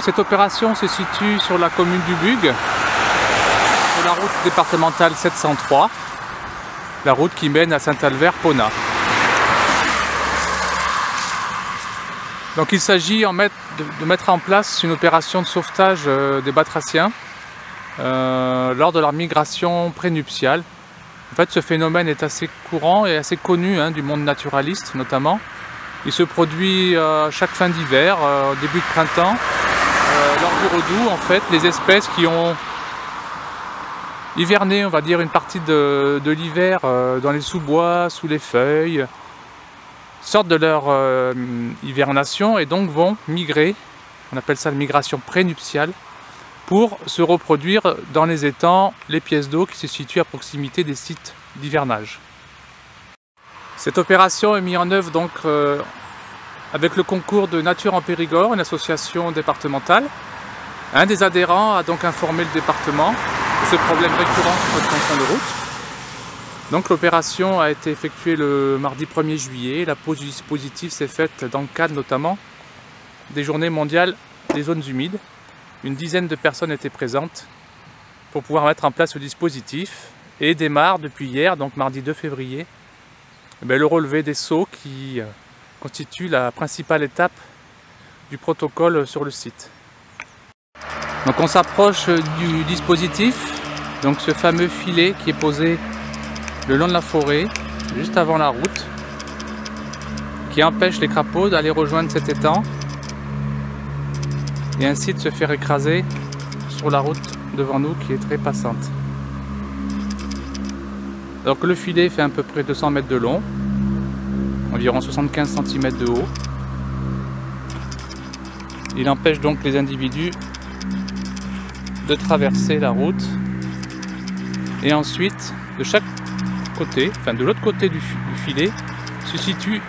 Cette opération se situe sur la commune du Bug, sur la route départementale 703, la route qui mène à Saint-Albert-Pona. Donc il s'agit de mettre en place une opération de sauvetage euh, des batraciens euh, lors de leur migration prénuptiale. En fait ce phénomène est assez courant et assez connu hein, du monde naturaliste notamment. Il se produit euh, chaque fin d'hiver, début de printemps, lors du en fait, les espèces qui ont hiverné on va dire une partie de l'hiver dans les sous-bois, sous les feuilles, sortent de leur euh, hivernation et donc vont migrer, on appelle ça la migration prénuptiale, pour se reproduire dans les étangs, les pièces d'eau qui se situent à proximité des sites d'hivernage. Cette opération est mise en œuvre donc euh, avec le concours de Nature en Périgord, une association départementale. Un des adhérents a donc informé le département de ce problème récurrent sur notre tronçon de route. Donc l'opération a été effectuée le mardi 1er juillet. La pose du dispositif s'est faite dans le cadre notamment des journées mondiales des zones humides. Une dizaine de personnes étaient présentes pour pouvoir mettre en place le dispositif et démarre depuis hier, donc mardi 2 février, eh le relevé des seaux qui euh, constitue la principale étape du protocole sur le site. Donc on s'approche du dispositif, donc ce fameux filet qui est posé le long de la forêt, juste avant la route, qui empêche les crapauds d'aller rejoindre cet étang et ainsi de se faire écraser sur la route devant nous qui est très passante. Donc le filet fait à peu près 200 mètres de long, environ 75 cm de haut. Il empêche donc les individus de traverser la route et ensuite de chaque côté, enfin de l'autre côté du, filet, se situent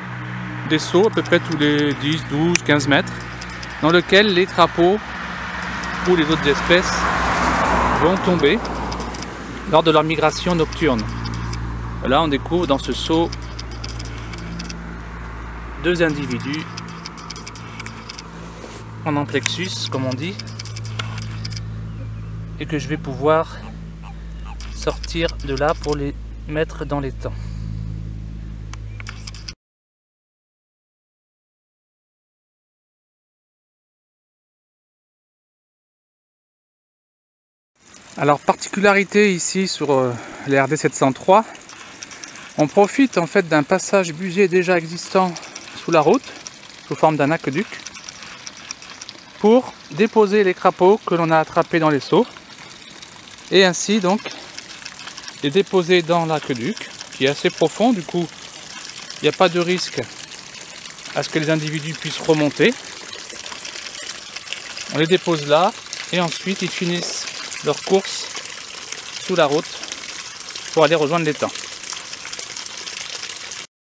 des seaux à peu près tous les 10, 12, 15 mètres, dans lesquels les crapauds ou les autres espèces vont tomber lors de leur migration nocturne. Là, on découvre dans ce seau deux individus en amplexus, comme on dit, et que je vais pouvoir sortir de là pour les mettre dans les temps. Alors particularité ici sur euh, les RD 703, on profite en fait d'un passage bugé déjà existant la route, sous forme d'un aqueduc, pour déposer les crapauds que l'on a attrapés dans les seaux, et ainsi donc les déposer dans l'aqueduc, qui est assez profond, du coup il n'y a pas de risque à ce que les individus puissent remonter. On les dépose là, et ensuite ils finissent leur course sous la route pour aller rejoindre l'étang.